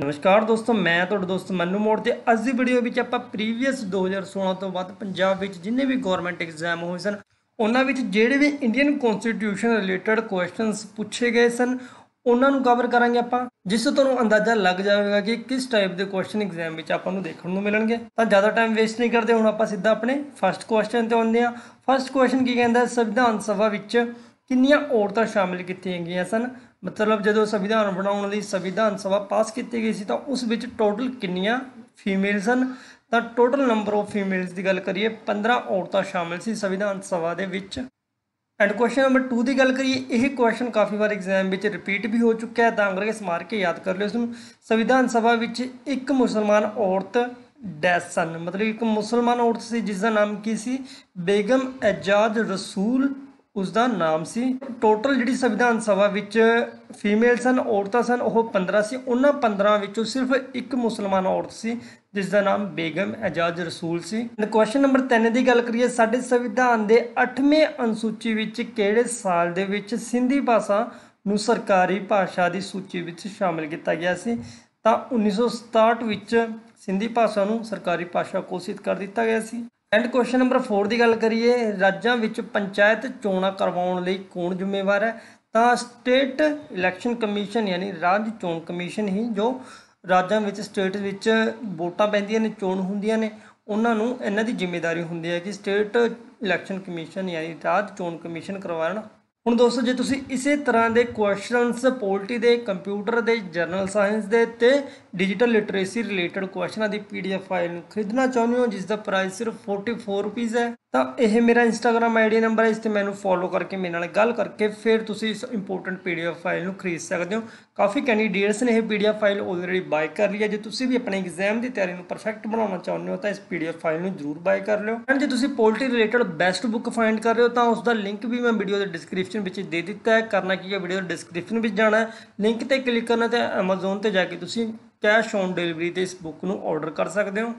ਨਮਸਕਾਰ ਦੋਸਤੋ, ਮੈਂ ਤੁਹਾਡਾ ਦੋਸਤ ਮੰਨੂ ਮੋੜ ਤੇ ਅੱਜ ਦੀ ਵੀਡੀਓ ਵਿੱਚ ਆਪਾਂ ਪ੍ਰੀਵੀਅਸ 2016 ਤੋਂ ਬਾਅਦ ਪੰਜਾਬ ਵਿੱਚ ਜਿੰਨੇ ਵੀ ਗਵਰਨਮੈਂਟ ਐਗਜ਼ਾਮ ਹੋਏ ਸਨ, ਉਹਨਾਂ ਵਿੱਚ ਜਿਹੜੇ ਵੀ ਇੰਡੀਅਨ ਕਨਸਟੀਟਿਊਸ਼ਨ ਰਿਲੇਟਡ ਕੁਐਸਚਨਸ ਪੁੱਛੇ ਗਏ ਸਨ, ਉਹਨਾਂ ਨੂੰ ਕਵਰ ਕਰਾਂਗੇ ਆਪਾਂ, ਜਿਸ ਤੋਂ ਤੁਹਾਨੂੰ ਅੰਦਾਜ਼ਾ ਲੱਗ ਜਾਵੇਗਾ ਕਿ ਕਿਸ ਟਾਈਪ ਦੇ ਕੁਐਸਚਨ ਐਗਜ਼ਾਮ ਵਿੱਚ ਆਪਾਂ ਨੂੰ ਦੇਖਣ ਨੂੰ ਮਿਲਣਗੇ। ਤਾਂ ਜ਼ਿਆਦਾ ਟਾਈਮ ਵੇਸਟ ਨਹੀਂ ਕਰਦੇ, ਹੁਣ ਆਪਾਂ ਸਿੱਧਾ ਆਪਣੇ ਫਰਸਟ ਕੁਐਸਚਨ ਤੇ ਆਉਂਦੇ ਹਾਂ। ਫਰਸਟ ਕੁਐਸਚਨ ਕੀ ਕਹਿੰਦਾ ਸੰਵਿਧਾਨ ਸਭਾ ਵਿੱਚ ਕਿੰਨੀਆਂ ਔਰਤਾਂ ਸ਼ਾਮਿਲ ਕੀਤੀਆਂ ਗਈਆਂ ਸਨ? ਮਤਲਬ ਜਦੋਂ ਸੰਵਿਧਾਨ ਬਣਾਉਣ ਲਈ ਸੰਵਿਧਾਨ ਸਭਾ ਪਾਸ ਕੀਤੀ ਗਈ ਸੀ ਤਾਂ ਉਸ ਵਿੱਚ ਟੋਟਲ ਕਿੰਨੀਆਂ ਫੀਮੇਲ ਸਨ ਤਾਂ ਟੋਟਲ ਨੰਬਰ ਆਫ ਫੀਮੇਲਸ ਦੀ ਗੱਲ ਕਰੀਏ 15 ਔਰਤਾਂ ਸ਼ਾਮਿਲ ਸੀ ਸੰਵਿਧਾਨ ਸਭਾ ਦੇ ਵਿੱਚ। ਐਂਡ ਕੁਐਸਚਨ ਨੰਬਰ 2 ਦੀ ਗੱਲ ਕਰੀਏ, ਇਹ ਕੁਐਸਚਨ ਕਾਫੀ ਵਾਰ ਐਗਜ਼ਾਮ ਵਿੱਚ ਰਿਪੀਟ ਵੀ ਹੋ ਚੁੱਕਿਆ ਹੈ, ਤਾਂ ਕਰਕੇ ਸਮਾਰ ਕੇ ਯਾਦ ਕਰ ਲਿਓ ਇਸ ਨੂੰ। ਸੰਵਿਧਾਨ ਸਭਾ ਵਿੱਚ ਇੱਕ ਮੁਸਲਮਾਨ ਔਰਤ ਡੈਸ ਸਨ। ਮਤਲਬ ਇੱਕ ਮੁਸਲਮਾਨ ਔਰਤ ਸੀ ਜਿਸ ਦਾ ਨਾਮ ਕੀ ਸੀ? ਬੇਗਮ ਐਜਾਜ਼ ਰਸੂਲ ਉਸ ਦਾ ਨਾਮ ਸੀ। ਟੋਟਲ ਜਿਹੜੀ ਸੰਵਿਧਾਨ ਸਭਾ ਵਿੱਚ ਫੀਮੇਲ ਸਨ, ਔਰਤਾਂ ਸਨ, ਉਹ 15 ਸੀ। ਉਹਨਾਂ 15 ਵਿੱਚੋਂ ਸਿਰਫ ਇੱਕ ਮੁਸਲਮਾਨ ਔਰਤ ਸੀ ਜਿਸ ਦਾ ਨਾਮ ਬੇਗਮ ਐਜਾਜ਼ ਰਸੂਲ ਸੀ। ਤੇ ਕੁਐਸਚਨ ਨੰਬਰ 3 ਦੀ ਗੱਲ ਕਰੀਏ, ਸਾਡੇ ਸੰਵਿਧਾਨ ਦੇ 8ਵੇਂ ਅਨੁਸੂਚੀ ਵਿੱਚ ਕਿਹੜੇ ਸਾਲ ਦੇ ਵਿੱਚ ਸਿੰਧੀ ਭਾਸ਼ਾ ਨੂੰ ਸਰਕਾਰੀ ਭਾਸ਼ਾ ਦੀ ਸੂਚੀ ਵਿੱਚ ਸ਼ਾਮਿਲ ਕੀਤਾ ਗਿਆ ਸੀ? ਤਾਂ 1967 ਵਿੱਚ ਸਿੰਧੀ ਭਾਸ਼ਾ ਨੂੰ ਸਰਕਾਰੀ ਭਾਸ਼ਾ ਘੋਸ਼ਿਤ ਕਰ ਦਿੱਤਾ ਗਿਆ ਸੀ। ਐਂਡ ਕੁਐਸਚਨ ਨੰਬਰ 4 ਦੀ ਗੱਲ ਕਰੀਏ, ਰਾਜਾਂ ਵਿੱਚ ਪੰਚਾਇਤ ਚੋਣਾਂ ਕਰਵਾਉਣ ਲਈ ਕੌਣ ਜ਼ਿੰਮੇਵਾਰ ਹੈ? ਤਾਂ ਸਟੇਟ ਇਲੈਕਸ਼ਨ ਕਮਿਸ਼ਨ ਯਾਨੀ ਰਾਜ ਚੋਣ ਕਮਿਸ਼ਨ ਹੀ ਜੋ ਰਾਜਾਂ ਵਿੱਚ ਸਟੇਟ ਵਿੱਚ ਵੋਟਾਂ ਪੈਂਦੀਆਂ ਨੇ, ਚੋਣ ਹੁੰਦੀਆਂ ਨੇ, ਉਹਨਾਂ ਨੂੰ ਇਹਨਾਂ ਦੀ ਜ਼ਿੰਮੇਵਾਰੀ ਹੁੰਦੀ ਹੈ ਕਿ ਸਟੇਟ ਇਲੈਕਸ਼ਨ ਕਮਿਸ਼ਨ ਯਾਨੀ ਰਾਜ ਚੋਣ ਕਮਿਸ਼ਨ ਕਰਵਾਉਣ ਹੁਣ ਦੋਸਤੋ, ਜੇ ਤੁਸੀਂ ਇਸੇ ਤਰ੍ਹਾਂ ਦੇ ਕੁਐਸਚਨਸ ਪੋਲਿਟੀ ਦੇ ਕੰਪਿਊਟਰ ਦੇ ਜਰਨਲ ਸਾਇੰਸ ਦੇ ਤੇ ਡਿਜੀਟਲ ਲਿਟਰੇਸੀ ਰਿਲੇਟਡ ਕੁਐਸਚਨਾਂ ਦੀ ਪੀਡੀਐਫ ਫਾਈਲ ਨੂੰ ਖਰੀਦਣਾ ਚਾਹੁੰਦੇ ਹੋ ਜਿਸ ਦਾ ਪ੍ਰਾਈਸ ਸਿਰਫ 44 ਰੁਪੀਸ ਹੈ। ਤਾਂ ਇਹ ਮੇਰਾ ਇੰਸਟਾਗ੍ਰam ਆਈਡੀ ਨੰਬਰ ਹੈ, ਇਸ ਤੇ ਮੈਨੂੰ ਫੋਲੋ ਕਰਕੇ, ਮੇਰੇ ਨਾਲ ਗੱਲ ਕਰਕੇ ਫਿਰ ਤੁਸੀਂ ਇਸ ਇੰਪੋਰਟੈਂਟ ਪੀਡੀਐਫ ਫਾਈਲ ਨੂੰ ਖਰੀਦ ਸਕਦੇ ਹੋ। ਕਾਫੀ ਕੈਂਡੀਡੇਟਸ ਨੇ ਇਹ ਪੀਡੀਐਫ ਫਾਈਲ ਆਲਰੇਡੀ ਬਾਈ ਕਰ ਲਈ ਹੈ। ਜੇ ਤੁਸੀਂ ਵੀ ਆਪਣੇ ਐਗਜ਼ਾਮ ਦੀ ਤਿਆਰੀ ਨੂੰ ਪਰਫੈਕਟ ਬਣਾਉਣਾ ਚਾਹੁੰਦੇ ਹੋ, ਤਾਂ ਇਸ ਪੀਡੀਐਫ ਫਾਈਲ ਨੂੰ ਜ਼ਰੂਰ ਬਾਈ ਕਰ ਲਿਓ। ਐਂਡ ਜੇ ਤੁਸੀਂ poultry related best book find ਕਰ ਰਹੇ ਹੋ, ਤਾਂ ਉਸ ਦਾ ਲਿੰਕ ਵੀ ਮੈਂ ਵੀਡੀਓ ਦੇ ਡਿਸਕ੍ਰਿਪਸ਼ਨ ਵਿੱਚ ਦੇ ਦਿੱਤਾ ਹੈ। ਕਰਨਾ ਕੀ ਹੈ ਵੀਡੀਓ ਦੇ ਡਿਸਕ੍ਰਿਪਸ਼ਨ ਵਿੱਚ ਜਾਣਾ ਲਿੰਕ ਤੇ ਕਲਿੱਕ ਕਰਨਾ ਤੇ Amazon ਤੇ ਜਾ ਕੇ ਤੁਸੀਂ ਕੈਸ਼ ਔਨ ਡਿਲੀਵਰੀ ਤੇ ਇਸ ਬੁੱਕ ਨੂੰ ਆਰਡਰ ਕਰ ਸਕਦੇ ਹੋ।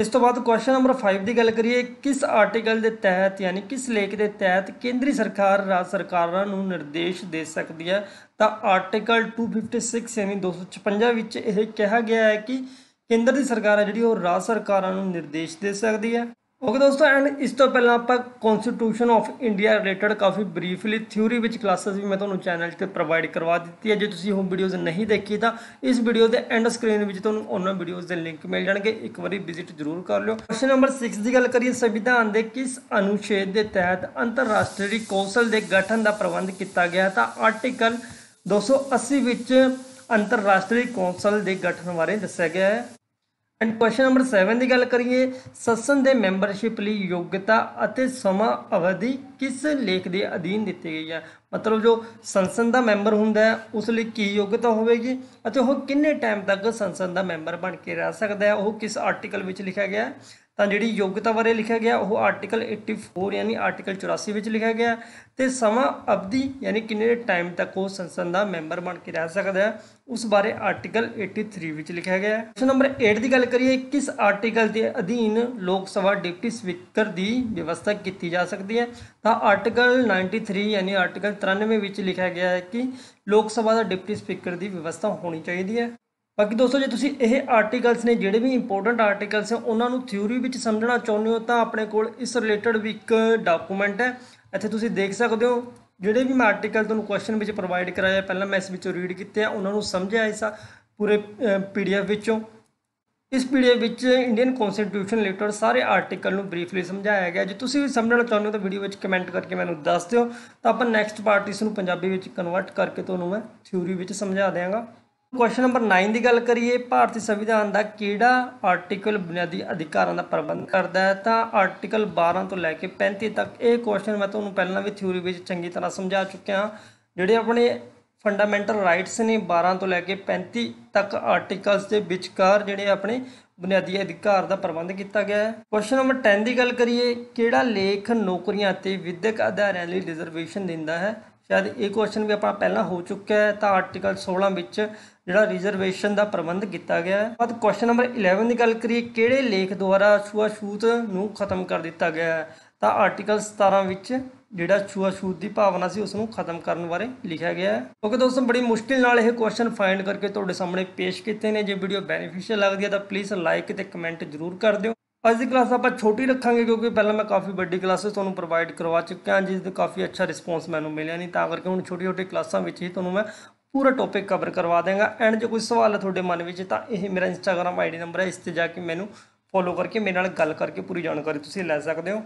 ਇਸ ਤੋਂ ਬਾਅਦ ਕੁਐਸਚਨ ਨੰਬਰ 5 ਦੀ ਗੱਲ ਕਰੀਏ, ਕਿਸ ਆਰਟੀਕਲ ਦੇ ਤਹਿਤ ਯਾਨੀ ਕਿਸ ਲੇਖ ਦੇ ਤਹਿਤ ਕੇਂਦਰੀ ਸਰਕਾਰ, ਰਾਜ ਸਰਕਾਰਾਂ ਨੂੰ ਨਿਰਦੇਸ਼ ਦੇ ਸਕਦੀ ਹੈ? ਤਾਂ ਆਰਟੀਕਲ 256 ਯਾਨੀ 256 ਵਿੱਚ ਇਹ ਕਿਹਾ ਗਿਆ ਹੈ ਕਿ ਕੇਂਦਰ ਦੀ ਸਰਕਾਰ ਹੈ ਜਿਹੜੀ ਉਹ ਰਾਜ ਸਰਕਾਰਾਂ ਨੂੰ ਨਿਰਦੇਸ਼ ਦੇ ਸਕਦੀ ਹੈ। ਓਕੇ ਦੋਸਤੋ ਐਂਡ ਇਸ ਤੋਂ ਪਹਿਲਾਂ ਆਪਾਂ ਕਨਸਟੀਟਿਊਸ਼ਨ ਆਫ ਇੰਡੀਆ ਰਿਲੇਟਡ ਕਾਫੀ ਬਰੀਫਲੀ ਥਿਊਰੀ ਵਿੱਚ ਕਲਾਸਸ ਵੀ ਮੈਂ ਤੁਹਾਨੂੰ ਚੈਨਲ ਤੇ ਪ੍ਰੋਵਾਈਡ ਕਰਵਾ ਦਿੱਤੀ ਹੈ। ਜੇ ਤੁਸੀਂ ਉਹ ਵੀਡੀਓਜ਼ ਨਹੀਂ ਦੇਖੀ ਤਾਂ ਇਸ ਵੀਡੀਓ ਦੇ ਐਂਡ ਸਕਰੀਨ ਵਿੱਚ ਤੁਹਾਨੂੰ ਉਹਨਾਂ ਵੀਡੀਓਜ਼ ਦੇ ਲਿੰਕ ਮਿਲ ਜਾਣਗੇ। ਇੱਕ ਵਾਰੀ ਵਿਜ਼ਿਟ ਜ਼ਰੂਰ ਕਰ ਲਿਓ। ਕੁਐਸਚਨ ਨੰਬਰ 6 ਦੀ ਗੱਲ ਕਰੀਏ, ਸੰਵਿਧਾਨ ਦੇ ਕਿਸ ਅਨੁਛੇਦ ਦੇ ਤਹਿਤ ਅੰਤਰਰਾਸ਼ਟਰੀ ਕੌਂਸਲ ਦੇ ਗਠਨ ਦਾ ਪ੍ਰਬੰਧ ਕੀਤਾ ਗਿਆ ਤਾਂ ਆਰਟੀਕਲ 280 ਵਿੱਚ ਅੰਤਰਰਾਸ਼ਟਰੀ ਕੌਂਸਲ ਦੇ ਗਠਨ ਬਾਰੇ ਦੱਸਿਆ ਗਿਆ ਹੈ। ਐਂਡ ਕੁਐਸਚਨ ਨੰਬਰ 7 ਦੀ ਗੱਲ ਕਰੀਏ ਸੱਸਨ ਦੇ ਮੈਂਬਰਸ਼ਿਪ ਲਈ ਯੋਗਤਾ ਅਤੇ ਸਮਾਂ ਅਵਧੀ ਕਿਸ ਲੇਖ ਦੇ ਅਧੀਨ ਦਿੱਤੀ ਗਈ ਹੈ ਮਤਲਬ ਜੋ ਸੰਸਦ ਦਾ ਮੈਂਬਰ ਹੁੰਦਾ ਹੈ, ਉਸ ਲਈ ਕੀ ਯੋਗਤਾ ਹੋਵੇਗੀ? ਅਤੇ ਉਹ ਕਿੰਨੇ ਟਾਈਮ ਤੱਕ ਸੰਸਦ ਦਾ ਮੈਂਬਰ ਬਣ ਕੇ ਰਹਿ ਸਕਦਾ ਹੈ? ਉਹ ਕਿਸ ਆਰਟੀਕਲ ਵਿੱਚ ਲਿਖਿਆ ਗਿਆ ਹੈ? ਤਾਂ ਜਿਹੜੀ ਯੋਗਤਾ ਬਾਰੇ ਲਿਖਿਆ ਗਿਆ, ਉਹ ਆਰਟੀਕਲ 84 ਯਾਨੀ ਆਰਟੀਕਲ 84 ਵਿੱਚ ਲਿਖਿਆ ਗਿਆ ਤੇ ਸਮਾਂ ਅਵਧੀ ਯਾਨੀ ਕਿੰਨੇ ਟਾਈਮ ਤੱਕ ਉਹ ਸੰਸਦ ਦਾ ਮੈਂਬਰ ਬਣ ਕੇ ਰਹਿ ਸਕਦਾ ਹੈ, ਉਸ ਬਾਰੇ ਆਰਟੀਕਲ 83 ਵਿੱਚ ਲਿਖਿਆ ਗਿਆ ਹੈ। ਕੁਐਸਚਨ ਨੰਬਰ 8 ਦੀ ਗੱਲ ਕਰੀਏ, ਕਿਸ ਆਰਟੀਕਲ ਦੇ ਅਧੀਨ ਲੋਕ ਸਭਾ ਡਿਪਟੀ ਸਪੀਕਰ ਦੀ ਵਿਵਸਥਾ ਕੀਤੀ ਜਾ ਸਕਦੀ ਹੈ? ਤਾਂ ਆਰਟੀਕਲ 93 ਯਾਨੀ ਆਰਟੀਕਲ 93 ਵਿੱਚ ਲਿਖਿਆ ਗਿਆ ਹੈ ਕਿ ਲੋਕ ਸਭਾ ਦਾ ਡਿਪਟੀ ਸਪੀਕਰ ਦੀ ਵਿਵਸਥਾ ਹੋਣੀ ਚਾਹੀਦੀ ਹੈ। ਬਾਕੀ ਦੋਸਤੋ, ਜੇ ਤੁਸੀਂ ਇਹ ਆਰਟੀਕਲਸ ਨੇ, ਜਿਹੜੇ ਵੀ ਇੰਪੋਰਟੈਂਟ ਆਰਟੀਕਲਸ ਨੇ, ਉਹਨਾਂ ਨੂੰ ਥਿਊਰੀ ਵਿੱਚ ਸਮਝਣਾ ਚਾਹੁੰਦੇ ਹੋ, ਤਾਂ ਆਪਣੇ ਕੋਲ ਇਸ ਰਿਲੇਟਡ ਵੀ ਇੱਕ ਡਾਕੂਮੈਂਟ ਹੈ। ਇੱਥੇ ਤੁਸੀਂ ਦੇਖ ਸਕਦੇ ਹੋ, ਜਿਹੜੇ ਵੀ ਮੈਂ ਆਰਟੀਕਲ ਤੁਹਾਨੂੰ ਕੁਐਸਚਨ ਵਿੱਚ ਪ੍ਰੋਵਾਈਡ ਕਰਾਇਆ, ਪਹਿਲਾਂ ਮੈਂ ਇਸ ਵਿੱਚੋਂ ਰੀਡ ਕੀਤੇ ਆ, ਉਹਨਾਂ ਨੂੰ ਸਮਝਿਆ ਇਸ ਪੂਰੇ ਪੀਡੀਐਫ ਵਿੱਚੋਂ। ਇਸ ਪੀਡੀਐਫ ਵਿੱਚ ਇੰਡੀਅਨ ਕਨਸਟੀਟਿਊਸ਼ਨ ਰਿਲੇਟਡ ਸਾਰੇ ਆਰਟੀਕਲ ਨੂੰ ਬਰੀਫਲੀ ਸਮਝਾਇਆ ਗਿਆ। ਜੇ ਤੁਸੀਂ ਵੀ ਸਮਝਣਾ ਚਾਹੁੰਦੇ ਹੋ, ਤਾਂ ਵੀਡੀਓ ਵਿੱਚ ਕਮੈਂਟ ਕਰਕੇ ਮੈਨੂੰ ਦੱਸ ਦਿਓ। ਤਾਂ ਆਪਾਂ ਨੈਕਸਟ ਪਾਰਟ ਇਸ ਨੂੰ ਪੰਜਾਬੀ ਵਿੱਚ ਕਨਵਰਟ ਕਰਕੇ ਤੁਹਾਨੂੰ ਮੈਂ ਥਿਊਰੀ ਵਿੱਚ ਸਮਝਾ ਦਿਆਂਗਾ। ਕੁਐਸਚਨ ਨੰਬਰ 9 ਦੀ ਗੱਲ ਕਰੀਏ, ਭਾਰਤੀ ਸੰਵਿਧਾਨ ਦਾ ਕਿਹੜਾ ਆਰਟੀਕਲ ਬੁਨਿਆਦੀ ਅਧਿਕਾਰਾਂ ਦਾ ਪ੍ਰਬੰਧ ਕਰਦਾ ਹੈ? ਤਾਂ ਆਰਟੀਕਲ 12 ਤੋਂ ਲੈ ਕੇ 35 ਤੱਕ ਇਹ ਕੁਐਸਚਨ ਮੈਂ ਤੁਹਾਨੂੰ ਪਹਿਲਾਂ ਵੀ ਥਿਊਰੀ ਵਿੱਚ ਚੰਗੀ ਤਰ੍ਹਾਂ ਸਮਝਾ ਚੁੱਕਿਆ ਹਾਂ। ਜਿਹੜੇ ਆਪਣੇ ਫੰਡਾਮੈਂਟਲ ਰਾਈਟਸ ਨੇ 12 ਤੋਂ ਲੈ ਕੇ 35 ਤੱਕ ਆਰਟੀਕਲਸ ਦੇ ਵਿਚਕਾਰ ਜਿਹੜੇ ਆਪਣੇ ਬੁਨਿਆਦੀ ਅਧਿਕਾਰ ਦਾ ਪ੍ਰਬੰਧ ਕੀਤਾ ਗਿਆ ਹੈ। ਕੁਐਸਚਨ ਨੰਬਰ 10 ਦੀ ਗੱਲ ਕਰੀਏ, ਕਿਹੜਾ ਲੇਖ ਨੌਕਰੀਆਂ ਅਤੇ ਵਿਦਿਅਕ ਅਦਾਰਿਆਂ ਲਈ ਰਿਜ਼ਰਵੇਸ਼ਨ ਦਿੰਦਾ ਹੈ? ਸ਼ਾਇਦ ਇਹ ਕੁਐਸਚਨ ਵੀ ਆਪਾਂ ਪਹਿਲਾਂ ਹੋ ਚੁੱਕਿਆ ਹੈ, ਤਾਂ ਆਰਟੀਕਲ 16 ਵਿੱਚ ਜਿਹੜਾ ਰਿਜ਼ਰਵੇਸ਼ਨ ਦਾ ਪ੍ਰਬੰਧ ਕੀਤਾ ਗਿਆ ਹੈ। ਬਾਅਦ ਕੁਐਸਚਨ ਨੰਬਰ 11 ਦੀ ਗੱਲ ਕਰੀਏ, ਕਿਹੜੇ ਲੇਖ ਦੁਆਰਾ ਛੂਆਛੂਤ ਨੂੰ ਖਤਮ ਕਰ ਦਿੱਤਾ ਗਿਆ ਹੈ? ਤਾਂ ਆਰਟੀਕਲ 17 ਵਿੱਚ ਜਿਹੜਾ ਛੂਆ-ਛੂਤ ਦੀ ਭਾਵਨਾ ਸੀ ਉਸ ਨੂੰ ਖਤਮ ਕਰਨ ਬਾਰੇ ਲਿਖਿਆ ਗਿਆ ਹੈ। ਕਿਉਂਕਿ ਦੋਸਤੋ, ਬੜੀ ਮੁਸ਼ਕਿਲ ਨਾਲ ਇਹ ਕੁਐਸਚਨ ਫਾਈਂਡ ਕਰਕੇ ਤੁਹਾਡੇ ਸਾਹਮਣੇ ਪੇਸ਼ ਕੀਤੇ ਨੇ। ਜੇ ਵੀਡੀਓ ਬੈਨੀਫੀਸ਼ੀਅਲ ਲੱਗਦੀ ਹੈ, ਤਾਂ ਪਲੀਜ਼ ਲਾਈਕ ਤੇ ਕਮੈਂਟ ਜ਼ਰੂਰ ਕਰ ਦਿਓ। ਅੱਜ ਦੀ ਕਲਾਸ ਆਪਾਂ ਛੋਟੀ ਰੱਖਾਂਗੇ ਕਿਉਂਕਿ ਪਹਿਲਾਂ ਮੈਂ ਕਾਫੀ ਵੱਡੀ ਕਲਾਸਿਸ ਤੁਹਾਨੂੰ ਪ੍ਰੋਵਾਈਡ ਕਰਵਾ ਚੁੱਕਿਆ ਹਾਂ, ਜਿਸ ਦਾ ਕਾਫੀ ਅੱਛਾ ਰਿਸਪੌਂਸ ਮੈਨੂੰ ਮਿਲਿਆ ਨਹੀਂ। ਤਾਂ ਕਰਕੇ ਹੁਣ ਛੋਟੀ ਛੋਟੀ ਕਲਾਸਾਂ ਵਿੱਚ ਹੀ ਤੁਹਾਨੂੰ ਮੈਂ ਪੂਰਾ ਟੌਪਿਕ ਕਵਰ ਕਰਵਾ ਦੇਵਾਂਗਾ ਐਂਡ ਜੇ ਕੋਈ ਸਵਾਲ ਹੈ ਤੁਹਾਡੇ ਮਨ ਵਿੱਚ, ਤਾਂ ਇਹ ਮੇਰਾ ਇੰਸਟਾਗ੍ਰam ਆਈਡੀ ਨੰਬਰ ਹੈ। ਇਸ ਤੇ ਜਾ ਕੇ ਮੈਨੂੰ ਫੋਲੋ ਕਰਕੇ ਮੇਰੇ ਨਾਲ ਗੱਲ ਕਰਕੇ ਪੂਰੀ ਜਾਣਕਾਰੀ ਤੁਸੀਂ ਲੈ ਸਕਦੇ ਹੋ।